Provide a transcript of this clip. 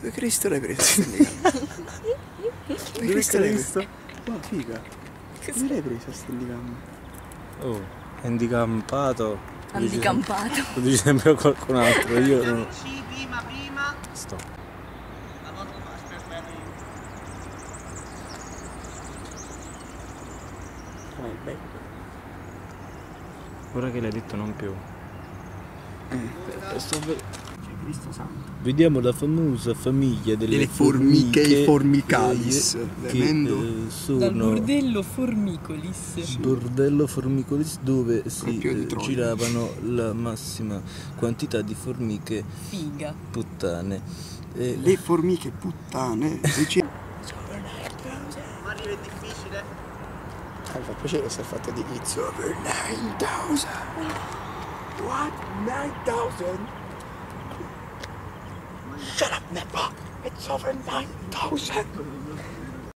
Dove Cristo l'hai preso? Dove Cristo l'hai preso? Oh, figa. Dove l'hai preso sto handicap? Oh, handicampato. Handicampato. Lo dice sempre qualcun altro, io non... Prima, prima. Sto. La moto fa, aspetta, aspetta. È bello. Ora che l'hai detto non più. Eh, sto ve- C'è Cristo Santo. Vediamo la famosa famiglia delle, Delle formiche formicalis, eh, che tremendo. eh, Dal sono bordello Formicolis. bordello formicolis dove si eh, giravano la massima quantità di formiche Figa. puttane. E Le formiche puttane. Dice... Mario è difficile. Mi fa piacere questo fatto di It's over 9000. What? 9000? Shut up, Neppa. It's over 9000.